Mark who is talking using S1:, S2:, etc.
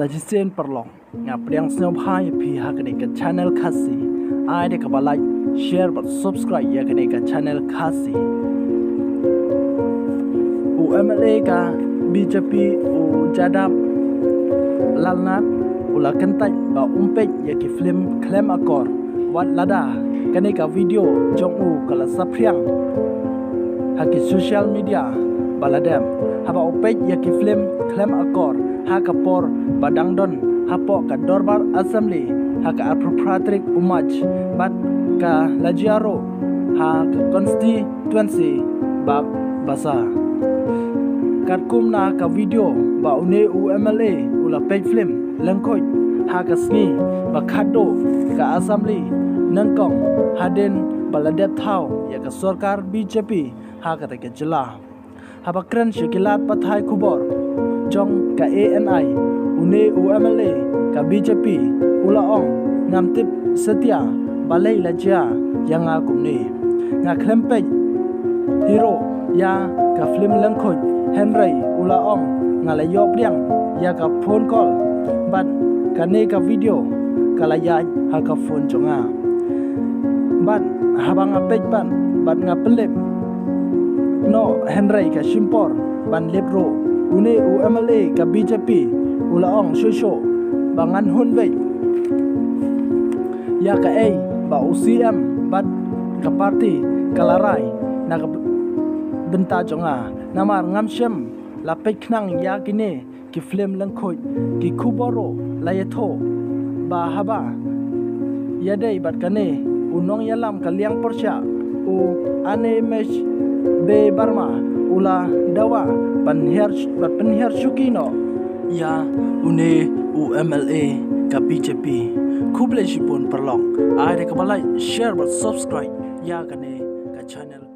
S1: suggestion perlong ngap yang snow bhai phi ha kene ka channel khasi. Ai de ka like share but subscribe ya kene ka channel khasi. U mla ka bjp u jadap lalnat ula kentai ba umpet ya ki film claim akor wat lada. Kene ka video jong u kala sapriang. Ha social media baladem haba upet ya film claim akor. Ha ka por badang don ha po ka dorbar assembly. Ha ka umaj. Bat ka lajiaro. Ha ka constituency ba basa. Kat kum na ka video ba une UMLA ula page film lengkoi ha ka sni ba khado ka assembly. Nangkong haden baladep thau ya ka sarkar BJP ha ka ta ke jila ha ba kran shikilat pathai khubor jong ka ANI une UMLA ka BJP ula ong nam tip setia balai lajia yang aku ni. Nga klempe hero ya ka film lengkoi Henry ula ong ngala yop liang ya ka phone call. Bat ka ne ka video kala ya ha ka phone chonga. Bat habang apej ban bat nga pelep no Henry ka shimpor ban lepro une UMLA ka BJP ula ong shosho bangan hunwe ya ka ei ba UCM bat ka party kalarai na ka benta jonga namar ngam shem la peknang ya kine ki flame lang khoi ki khuboro la yatho ba. Haba ya dei bat kane unong yalam kaliang porcha u ane mesh be barma ula dawa panher panher shukino. Ya une u mla ka bjp khuble shipon perlong. Ai share but subscribe. Ya kane ka channel